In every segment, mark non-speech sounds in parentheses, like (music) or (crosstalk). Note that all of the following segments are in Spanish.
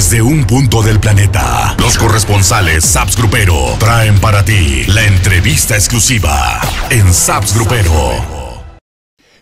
Desde un punto del planeta, los corresponsales Saps Grupero traen para ti la entrevista exclusiva en Saps Grupero.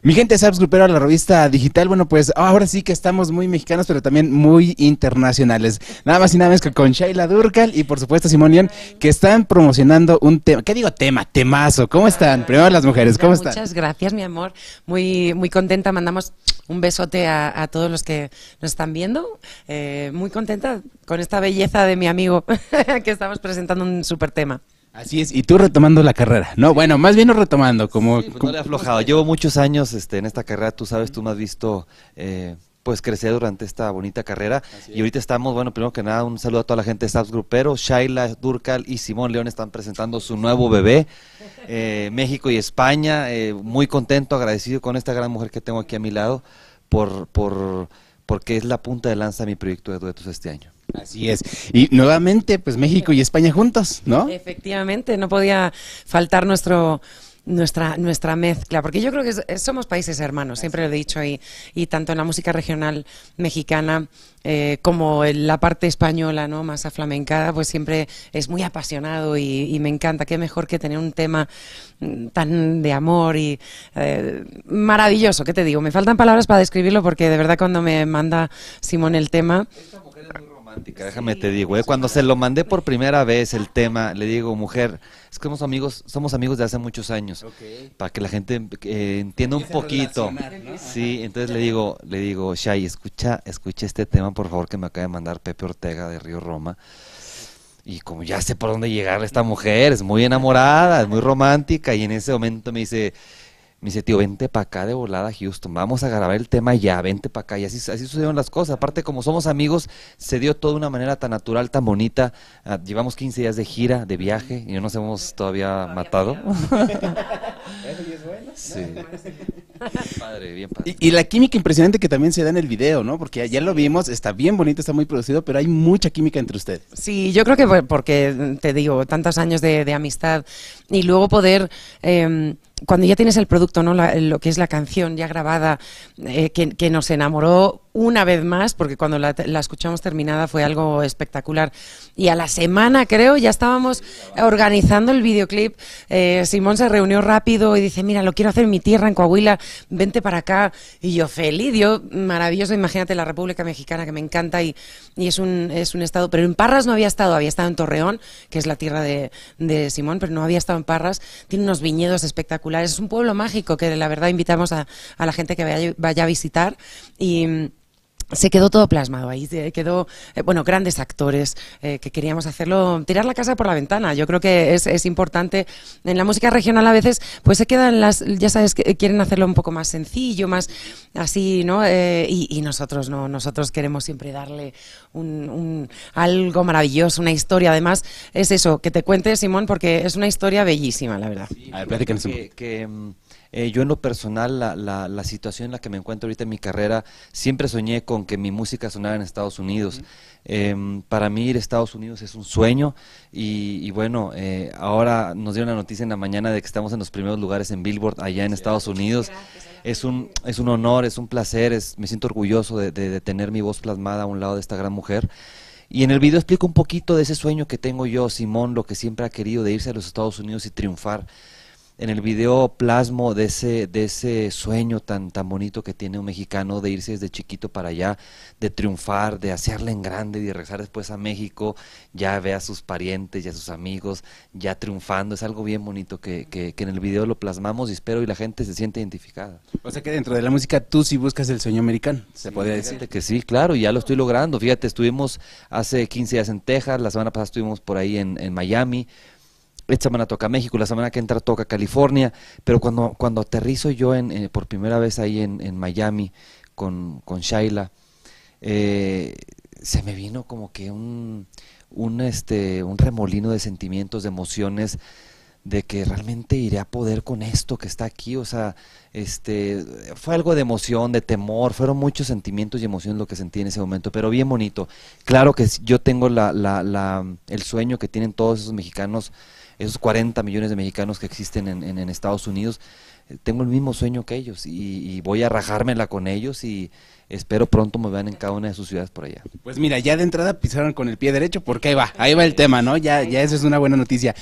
Mi gente Saps Grupero, la revista digital, bueno pues ahora sí que estamos muy mexicanos, pero también muy internacionales. Nada más y nada menos que con Sheila Durcal y por supuesto Simonian, que están promocionando un tema, ¿qué digo tema? Temazo. ¿Cómo están? Primero las mujeres, ¿cómo están? Muchas gracias, mi amor. Muy, muy contenta, mandamos un besote a, todos los que nos están viendo. Eh, muy contenta con esta belleza de mi amigo (laughs) que estamos presentando un súper tema. Así es, y tú retomando la carrera, ¿no? Bueno, más bien no retomando, como... Pues no le he aflojado, llevo muchos años este, en esta carrera, tú sabes, tú me has visto... Eh, pues crecer durante esta bonita carrera. Y ahorita estamos, bueno, primero que nada, un saludo a toda la gente de Staffs Grupero. Shaila Durcal y Simón León están presentando su nuevo bebé, (laughs) eh, México y España. Eh, muy contento, agradecido con esta gran mujer que tengo aquí a mi lado, por, por, porque es la punta de lanza de mi proyecto de duetos este año. Así es. Y nuevamente, pues México y España juntos, ¿no? Efectivamente, no podía faltar nuestro nuestra, nuestra mezcla, porque yo creo que somos países hermanos, siempre lo he dicho, y, y tanto en la música regional mexicana eh, como en la parte española, ¿no? más aflamencada, pues siempre es muy apasionado y, me encanta. Qué mejor que tener un tema mm, tan de amor y eh, maravilloso, ¿qué te digo? Me faltan palabras para describirlo porque de verdad cuando me manda Simón el tema déjame te digo, ¿eh? cuando se lo mandé por primera vez el tema, le digo, mujer, es que somos amigos, somos amigos de hace muchos años, para que la gente eh, entienda un poquito. Sí, entonces le digo, le digo, Shai, escucha, escucha este tema, por favor, que me acaba de mandar Pepe Ortega de Río Roma. Y como ya sé por dónde llegar esta mujer, es muy enamorada, es muy romántica, y en ese momento me dice, me dice, tío, vente para acá de volada, Houston, vamos a grabar el tema ya, vente para acá. Y así, así sucedieron las cosas. Aparte, como somos amigos, se dio todo de una manera tan natural, tan bonita. Ah, llevamos 15 días de gira, de viaje, y no nos hemos todavía matado. (laughs) sí. Padre, bien padre. Y, la química impresionante que también se da en el video, ¿no? Porque ya lo vimos, está bien bonito, está muy producido, pero hay mucha química entre ustedes. Sí, yo creo que porque, te digo, tantos años de, amistad y luego poder... Em, cuando ya tienes el producto, ¿no? lo que es la canción ya grabada, eh, que, nos enamoró una vez más, porque cuando la, escuchamos terminada fue algo espectacular. Y a la semana, creo, ya estábamos organizando el videoclip. Eh, Simón se reunió rápido y dice, mira, lo quiero hacer en mi tierra, en Coahuila, vente para acá. Y yo, feliz, yo, maravilloso, imagínate la República Mexicana, que me encanta y, es, un, es un estado. Pero en Parras no había estado, había estado en Torreón, que es la tierra de, de Simón, pero no había estado en Parras. Tiene unos viñedos espectaculares, es un pueblo mágico que la verdad invitamos a, a la gente que vaya a visitar. Se quedó todo plasmado ahí, quedó, eh, bueno, grandes actores eh, que queríamos hacerlo, tirar la casa por la ventana. Yo creo que es, es, importante. En la música regional a veces, pues se quedan las, ya sabes, que quieren hacerlo un poco más sencillo, más así, ¿no? Eh, y, nosotros no, nosotros queremos siempre darle un, algo maravilloso, una historia. Además, es eso, que te cuente, Simón, porque es una historia bellísima, la verdad. a ver, que, que eh, yo en lo personal, la, la, situación en la que me encuentro ahorita en mi carrera, siempre soñé con que mi música sonara en Estados Unidos. Em, para mí ir a Estados Unidos es un sueño y, bueno, eh, ahora nos dieron la noticia en la mañana de que estamos en los primeros lugares en Billboard allá en Estados Unidos. Es un, es un honor, es un placer, es, me siento orgulloso de, de tener mi voz plasmada a un lado de esta gran mujer. Y en el video explico un poquito de ese sueño que tengo yo, Simón, lo que siempre ha querido de irse a los Estados Unidos y triunfar en el video plasmo de ese, de ese sueño tan, tan bonito que tiene un mexicano de irse desde chiquito para allá, de triunfar, de hacerla en grande y de regresar después a México, ya ve a sus parientes y a sus amigos ya triunfando. Es algo bien bonito que, que, en el video lo plasmamos y espero y la gente se siente identificada. O sea que dentro de la música tú sí buscas el sueño americano, se podría decir. Que sí, claro, y ya lo estoy logrando. Fíjate, estuvimos hace 15 días en Texas, la semana pasada estuvimos por ahí en, en Miami esta semana toca México, la semana que entra toca California, pero cuando, cuando aterrizo yo en, eh, por primera vez ahí en, Miami con, con Shaila, eh, se me vino como que un, un, este, un remolino de sentimientos, de emociones, de que realmente iré a poder con esto que está aquí, o sea, este, fue algo de emoción, de temor, fueron muchos sentimientos y emociones lo que sentí en ese momento, pero bien bonito. Claro que yo tengo la, la, la, el sueño que tienen todos esos mexicanos esos 40 millones de mexicanos que existen en, en, Estados Unidos, eh, tengo el mismo sueño que ellos y, voy a rajármela con ellos y espero pronto me vean en cada una de sus ciudades por allá. Pues mira, ya de entrada pisaron con el pie derecho porque ahí va, ahí va el tema, ¿no? Ya, ya eso es una buena noticia.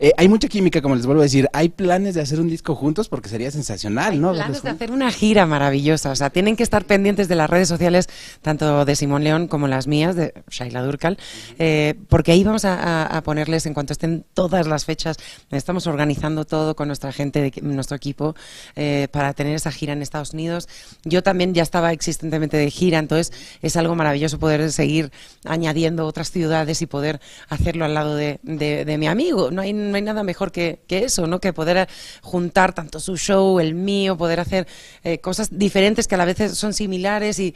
Eh, hay mucha química, como les vuelvo a decir. ¿Hay planes de hacer un disco juntos? Porque sería sensacional, ¿no? planes de hacer una gira maravillosa. O sea, tienen que estar pendientes de las redes sociales, tanto de Simón León como las mías, de Shaila Durcal, eh, porque ahí vamos a, ponerles, en cuanto estén todas las fechas, estamos organizando todo con nuestra gente, de, nuestro equipo, eh, para tener esa gira en Estados Unidos. Yo también ya estaba de gira, entonces es algo maravilloso poder seguir añadiendo otras ciudades y poder hacerlo al lado de, de mi amigo. No hay no hay nada mejor que, eso, ¿no? Que poder juntar tanto su show, el mío, poder hacer eh, cosas diferentes que a la vez son similares y,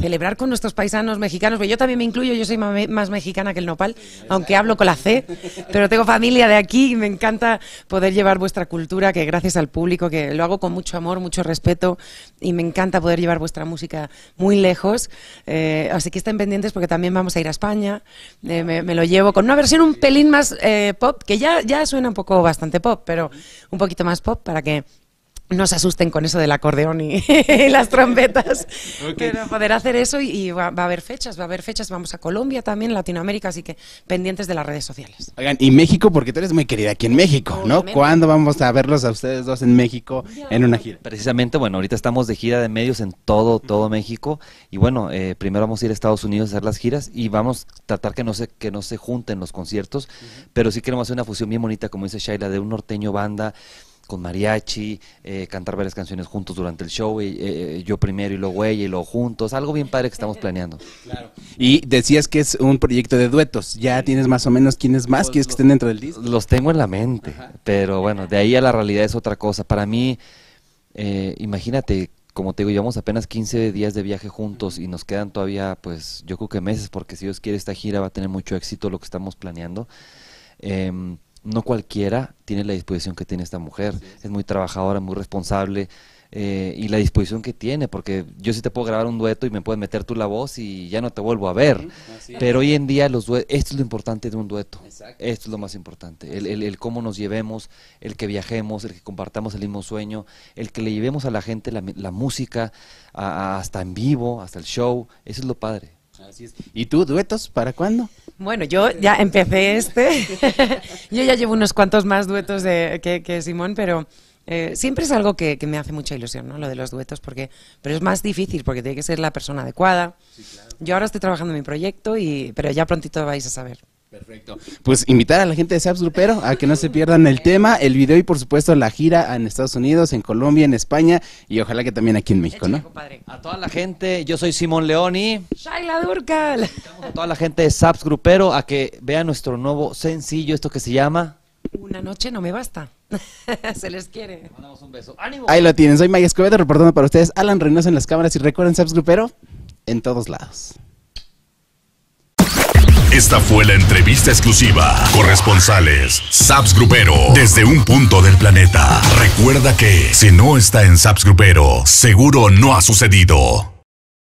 celebrar con nuestros paisanos mexicanos. Porque yo también me incluyo, yo soy más mexicana que el nopal, aunque hablo con la C, pero tengo familia de aquí y me encanta poder llevar vuestra cultura, que gracias al público, que lo hago con mucho amor, mucho respeto y me encanta poder llevar vuestra música muy lejos. Eh, así que estén pendientes porque también vamos a ir a España. Eh, me, lo llevo con una versión un pelín más pop que ya, ya suena un poco bastante pop, pero un poquito más pop para que no se asusten con eso del acordeón y, (laughs) las trompetas. Pero poder hacer eso y, va, a haber fechas, va a haber fechas. Vamos a Colombia también, Latinoamérica, así que pendientes de las redes sociales. Oigan, y México, porque tú eres muy querida aquí en México, ¿no? ¿Cuándo vamos a verlos a ustedes dos en México en una gira? Precisamente, bueno, ahorita estamos de gira de medios en todo, todo México. Y bueno, eh, primero vamos a ir a Estados Unidos a hacer las giras y vamos a tratar que no se, que no se junten los conciertos, pero sí queremos hacer una fusión bien bonita, como dice Shaila, de un norteño banda con mariachi, eh, cantar varias canciones juntos durante el show, y, eh, yo primero y luego ella y luego juntos, algo bien padre que estamos planeando. Y decías que es un proyecto de duetos, ¿ya tienes más o menos quiénes más quieres que estén dentro del disco? Los tengo en la mente, pero bueno, de ahí a la realidad es otra cosa. Para mí, eh, imagínate, como te digo, llevamos apenas 15 días de viaje juntos y nos quedan todavía, pues yo creo que meses, porque si Dios quiere esta gira va a tener mucho éxito lo que estamos planeando. Em, no cualquiera tiene la disposición que tiene esta mujer. Es muy trabajadora, muy responsable. Eh, y la disposición que tiene, porque yo sí te puedo grabar un dueto y me puedes meter tú la voz y ya no te vuelvo a ver. Pero hoy en día los esto es lo importante de un dueto. Esto es lo más importante. El, el, cómo nos llevemos, el que viajemos, el que compartamos el mismo sueño, el que le llevemos a la gente la, música hasta en vivo, hasta el show. Eso es lo padre. ¿Y tú, duetos, para cuándo? Bueno, yo ya empecé este. (laughs) yo ya llevo unos cuantos más duetos de, que, Simón, pero eh, siempre es algo que, me hace mucha ilusión, ¿no? Lo de los duetos, porque, pero es más difícil porque tiene que ser la persona adecuada. Yo ahora estoy trabajando en mi proyecto, y, pero ya prontito vais a saber. Perfecto. Pues invitar a la gente de Saps Grupero a que no se pierdan el tema, el video y por supuesto la gira en Estados Unidos, en Colombia, en España y ojalá que también aquí en México, ¿no? A toda la gente, yo soy Simón Leoni. Shaila Durcal. A toda la gente de Saps Grupero a que vean nuestro nuevo sencillo, esto que se llama... Una noche no me basta. (laughs) se les quiere. Mandamos un beso. ¡Ánimo! Ahí lo tienen, soy Maya Escobedo reportando para ustedes Alan Reynoso en las cámaras y recuerden Saps Grupero en todos lados. Esta fue la entrevista exclusiva. Corresponsales, Saps Grupero, desde un punto del planeta. Recuerda que si no está en Saps Grupero, seguro no ha sucedido.